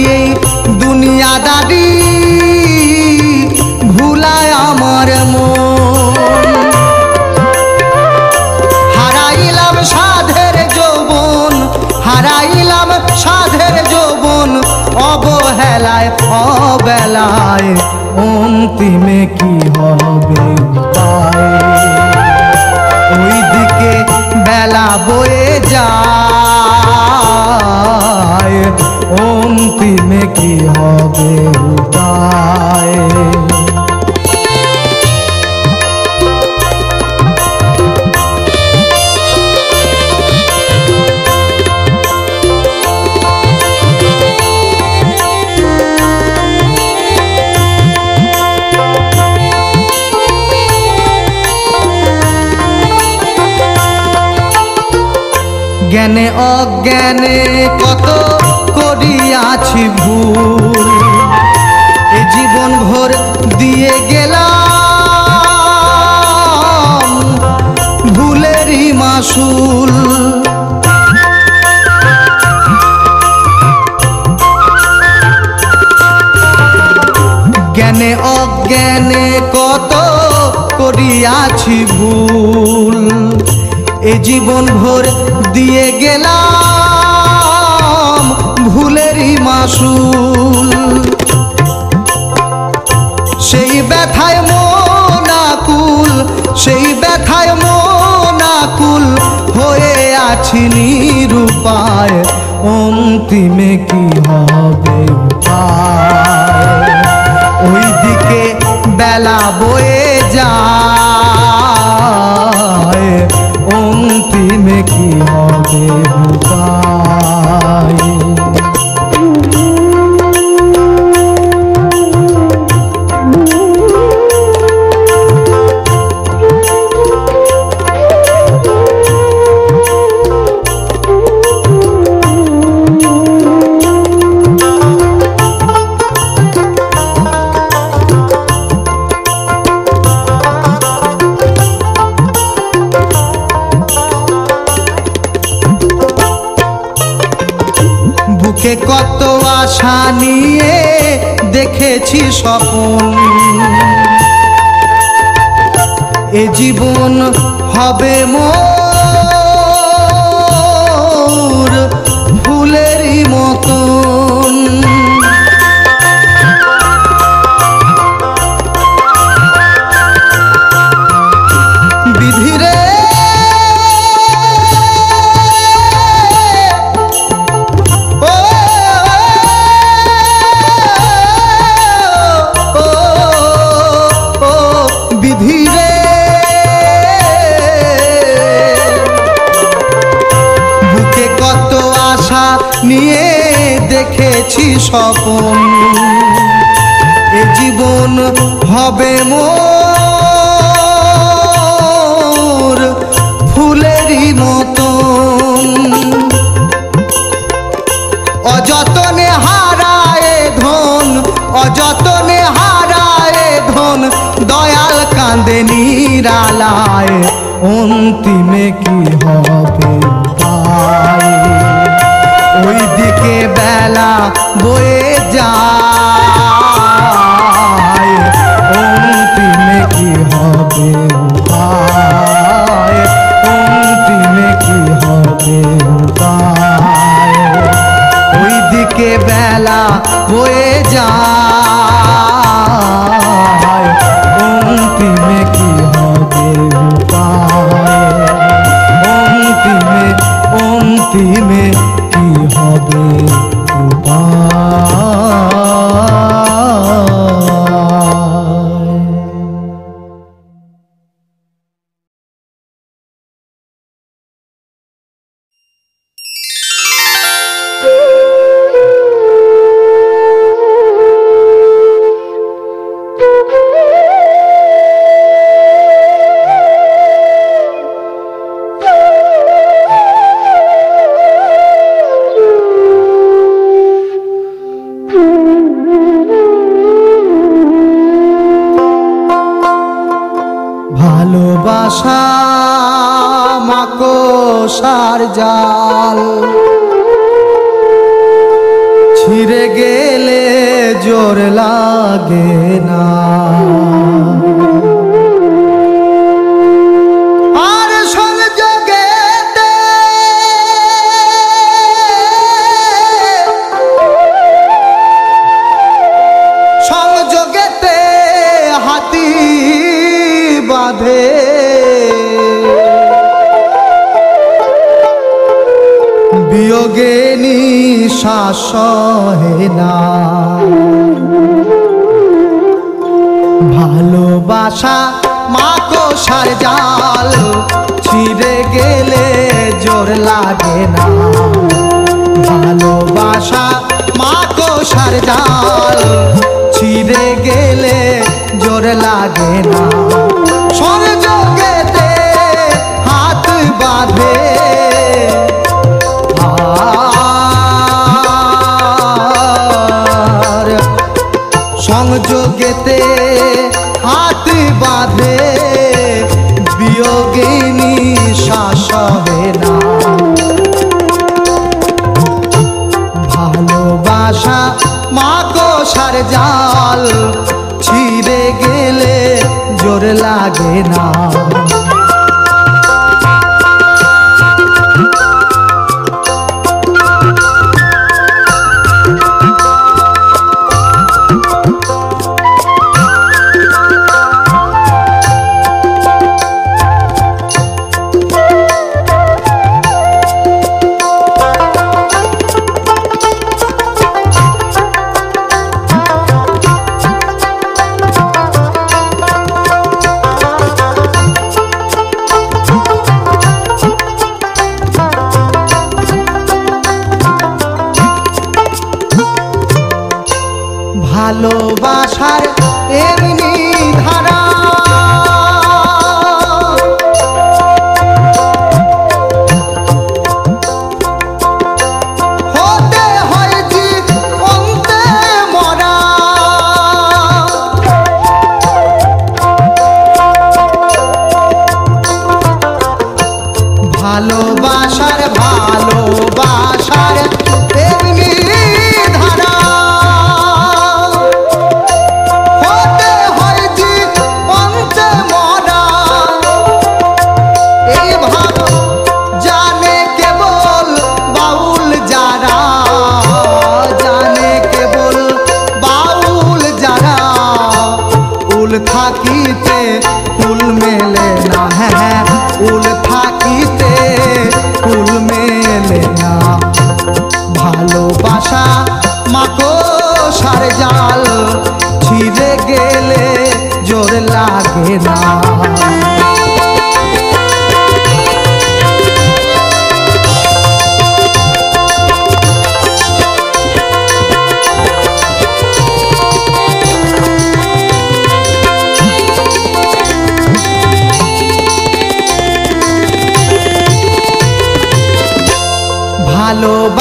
মারিয়ে দুনিয়াদারি ভুলায় আমার মন। হারাইলাম সাধের যৌবন, হারাইলাম সাধের যৌবন, অবহেলায়, অবেলায়, অন্তিমে কি হবে ওই দিকে বেলা বয়ে যায় কি হবে উপায়? জ্ঞানে অজ্ঞানে কত করিয়াছি ভুল। এ জীবন ভোর দিয়ে গেলাম ভুলেরই মাসুল। জ্ঞানে অজ্ঞানে কত করিয়াছি ভুল। এ জীবন ভোর দিয়ে গেলাম মাসুল সেই ব্যথায় মোনাকুল সেই ব্যথায় মোনাকুল হয়ে আছি নিরুপায়। অন্তিমে কি হবে ওই দিকে বেলা বয়ে যায়। দেখেছি স্বপন। এ জীবন হবে মোর নিয়ে দেখেছি স্বপন। এ জীবন হবে মোর ফুলেরই মতন। অযতনে হারায় ধন, অযতনে হারায় ধন, দয়াল কাঁদে নিরালায়, অন্তিমে কি হবে তাই? के बेला बोए जाए ओम में की हे उपाय की हबे उपाय ओई दिके बेला बोए जाए ओम तीन की हबे उपाय ओम में বাঁধে। বিয়োগে সহে না। ভালোবাসা মাকসার জাল, ছিঁড়ে গেলে জোর লাগে না। ভালোবাসা মাকসার জাল, ছিঁড়ে গেলে জোর লাগে না। সংযোগেতে হাত বাঁধে, বিয়োগিনী নিশ্বাস হবে না। ভালোবাসা মাকসার জাল, ছিঁড়ে গেলে জোর লাগে না। ভালোবাসা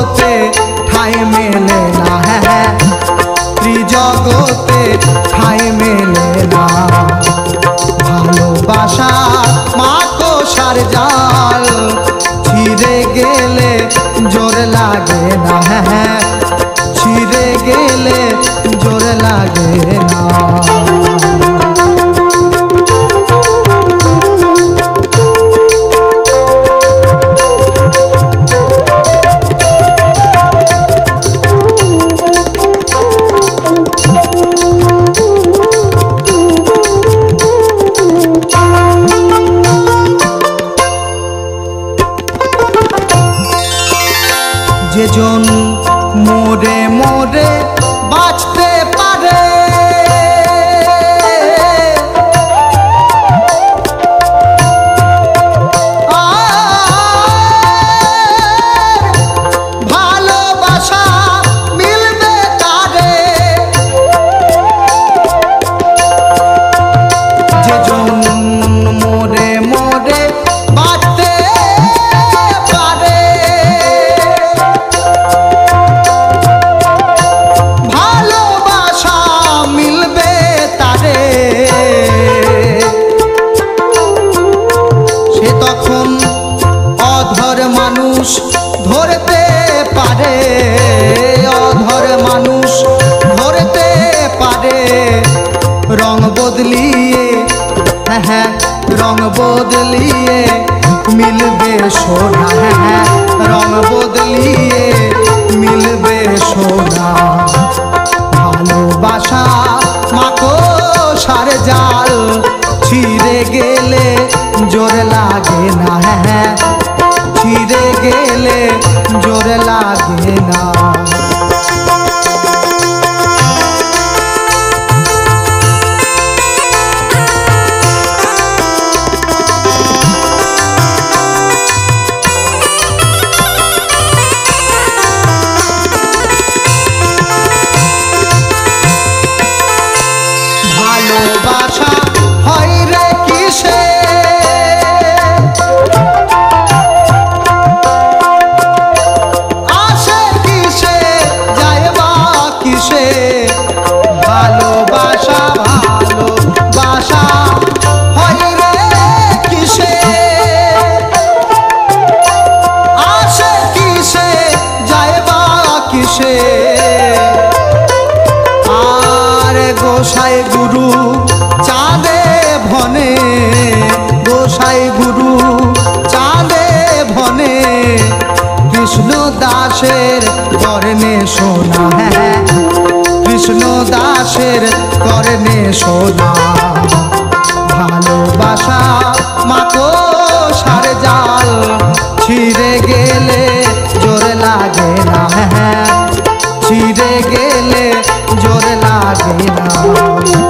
ত্রিজগতে ঠাই মেলে না হ্যাঁ ত্রিজগতে ঠাই মেলে না। ভালোবাসা মাকসার জাল, ছিঁড়ে গেলে জোর লাগে না হ্যাঁ। ছিঁড়ে গেলে জোর লাগে না। गेले ज़ोर लागे राम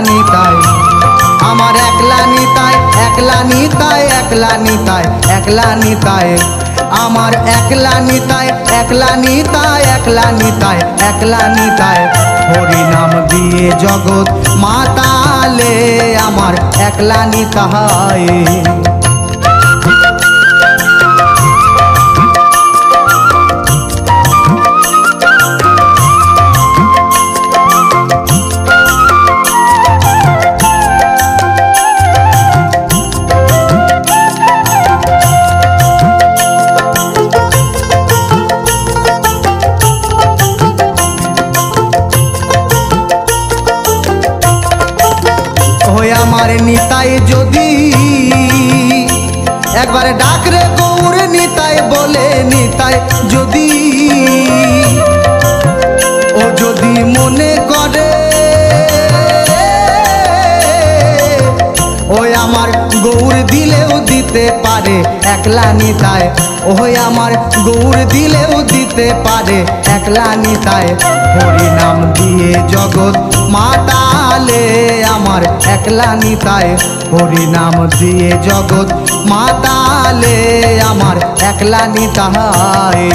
নিতাই আমার একলা নিতাই একলা নিতাই একলা নিতাই একলা নিতাই আমার একলা নিতাই একলা নিতাই একলা নিতাই একলা নিতাই হরিনাম দিয়ে জগৎ মাতালে আমার একলা নিতাই একবার নিতাই যদি একবার ডাকরে গৌর নিতাই বলে নিতাই যদি দিতে পারে, একলা নিতায়। ওই আমার গৌর, দিলেও দিতে পারে, একলা নিতায়। হরি নাম দিয়ে জগৎ মাতালে আমার, একলা নিতায়। হরি নাম দিয়ে জগৎ মাতালে আমার, একলা নিতায়।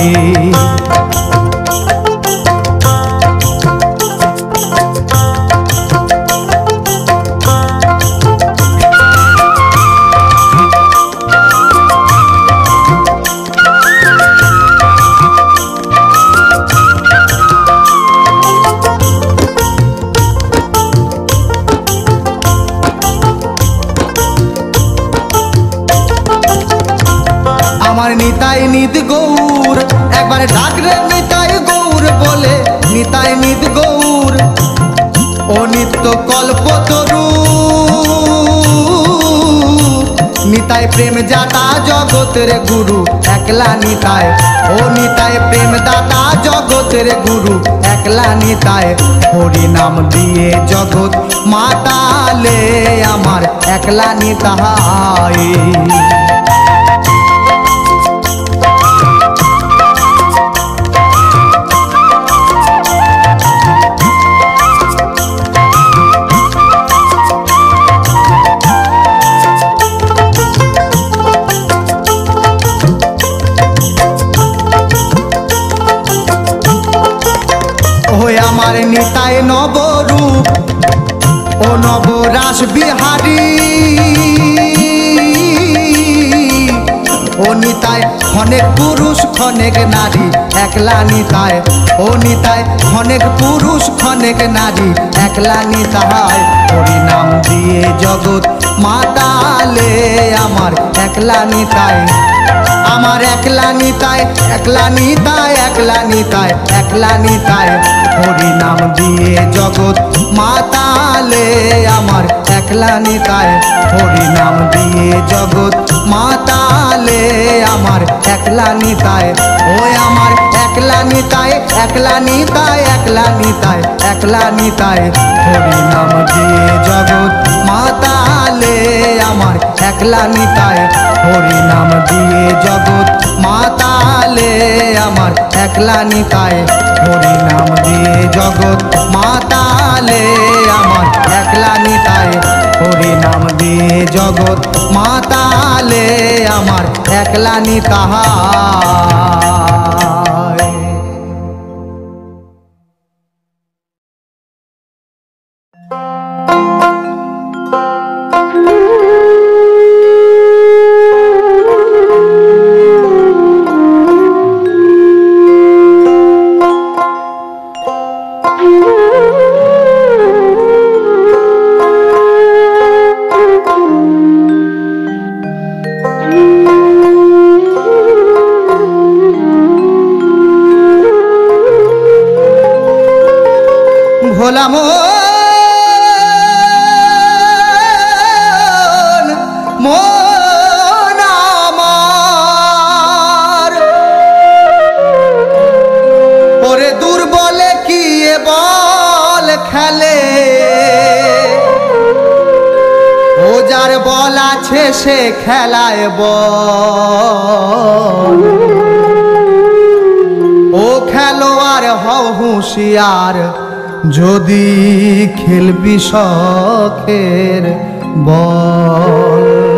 নিতাই নিত গৌর। একবার ডাকরে নিতাই গৌর বলে, নিতাই নিত গৌর। ও নিত্য কল্প তরু। নিতাই প্রেম জাতা জগতের গুরু, একলা নিতাই। ও নিতাই প্রেম দাতা জগতের গুরু, একলা নিতাই। হরি নাম দিয়ে জগৎ মাতালে আমার, একলা নিতাই। নবরূপ ও নবরাস বিহারী। ও নিতায় অনেক পুরুষ খনেক নারী, একলা নিতায় ও নিতায় অনেক পুরুষ খনেক নারী, একলা নিতায় হরি নাম দিয়ে জগৎ মাতালে আমার একলা নিতায় আমার একলা নিতায় একলা নিতায় একলা নিতায় একলা নিতায় হরি নাম দিয়ে জগৎ মাতালে আমার একলা নিতাই হরি নাম দিয়ে জগৎ মাতালে আমার একলা নিতাই ওই আমার একলা নিতাই একলা নিতাই একলা নিতাই একলা নিতাই হরি নাম দিয়ে জগৎ মাতালে আমার একলা নিতাই হরি নাম দিয়ে জগৎ মাতালে আমার একলা নিতাই হরি নাম দিয়ে জগৎ মাতালে আমার একলা নিতাই। হরি নাম দিয়ে জগৎ মাতালে আমার একলা নিতাই। ভোলা মন যার বল আছে সে খেলায় বল। ও খেলোয়ার হও হুঁশিয়ার যদি খেলবি শখের বল।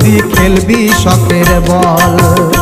যদি খেলবি শখের বল।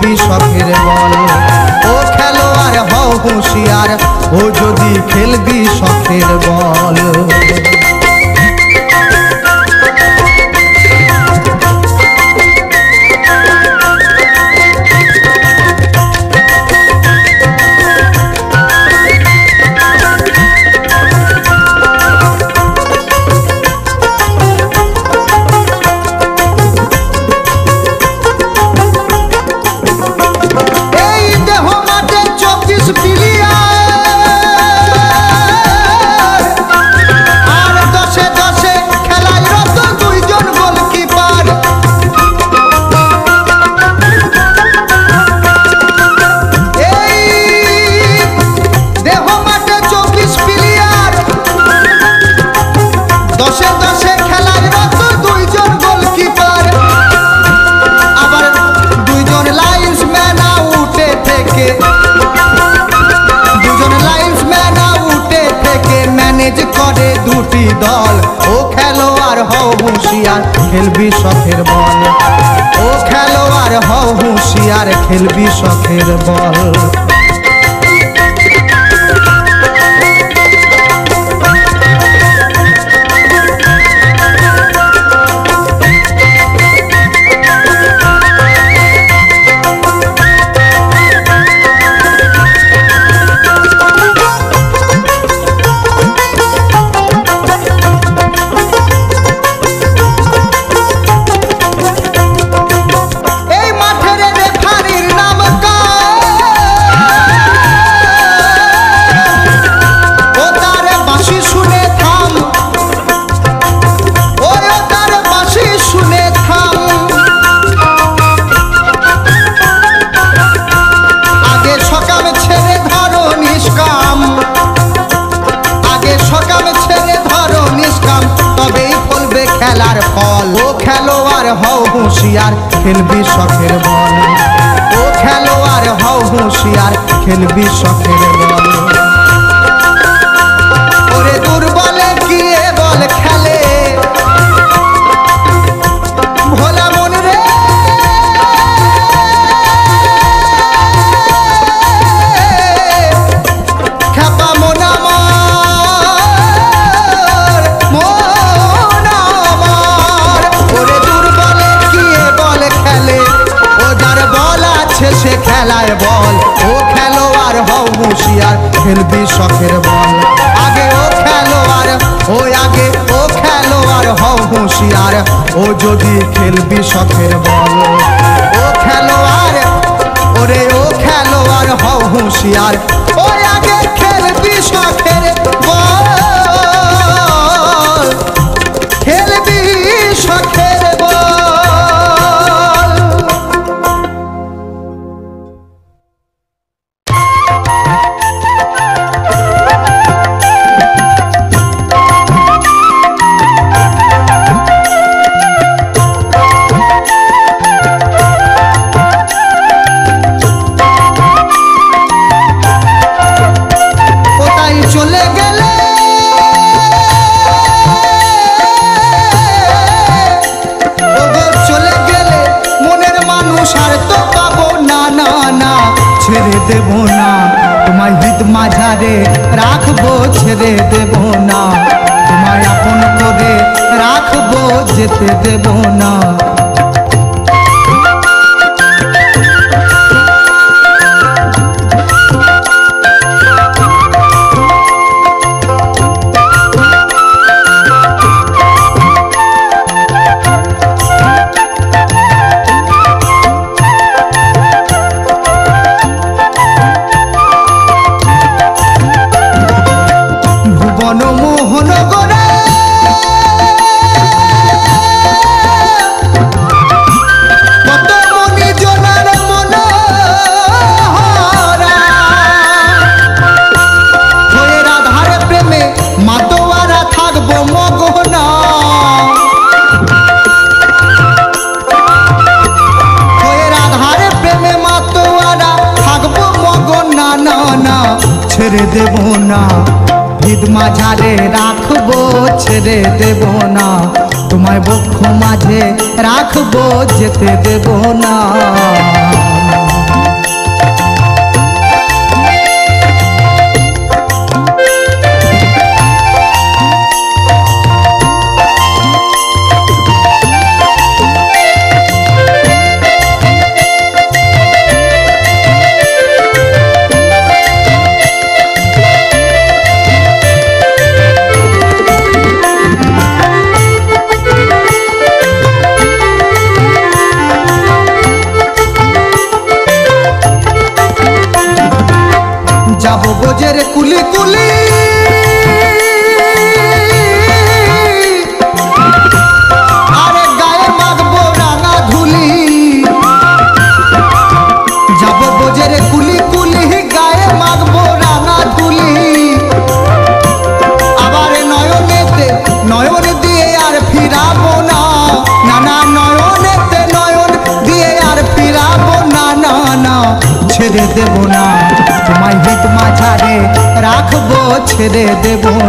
bicho শখের বল देवो ना। तुम्हार हित माझा रे, राख बोझ रे देवो ना। तुम्हार अपन को दे राख बोझ ते देवो ना। না। ভিদ মাঝারে রাখব ছেড়ে দেব না। তোমায় বক্ষ মাঝে রাখব যেতে দেব না।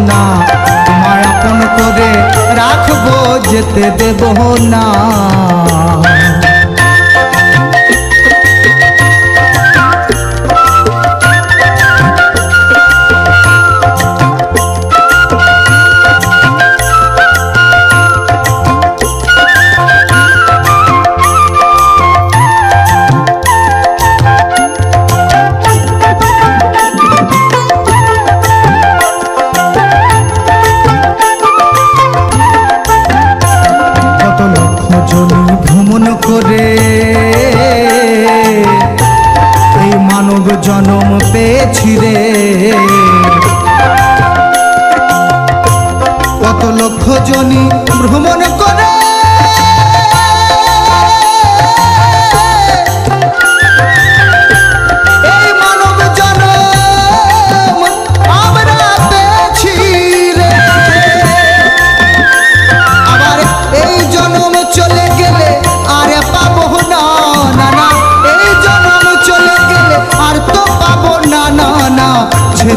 ना। तुम्हारा अपन को रे राखबो जते देबो ना। জনম পেয়েছি রে। কত লক্ষ জনী ভ্রমণ করে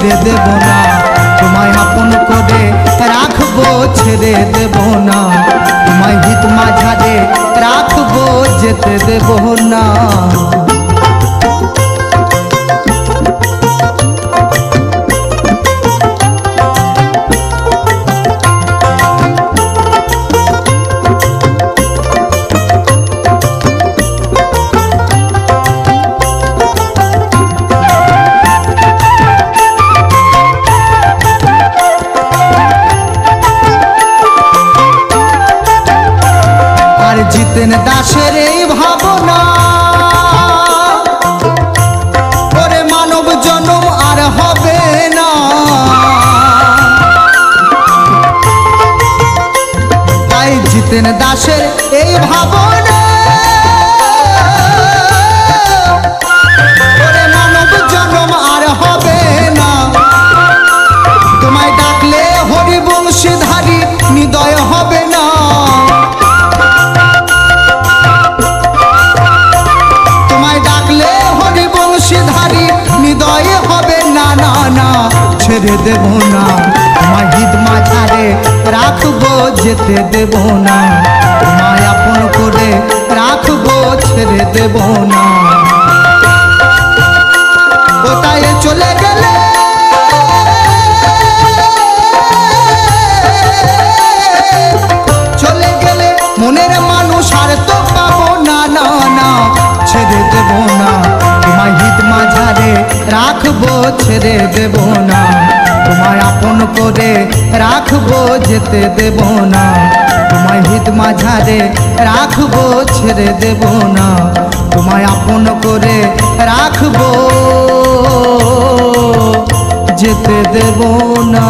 ছেড়ে দেব না তোমায় আপন করে রাখবো ছেড়ে দেব না তোমায় হিত মাঝারে রাখবো যেতে দেব না ধরে রাখব যেতে দেব না। তোমায় হিত মাঝারে রাখব, ছেড়ে দেব না। তোমায় আপন করে রাখব, যেতে দেব না।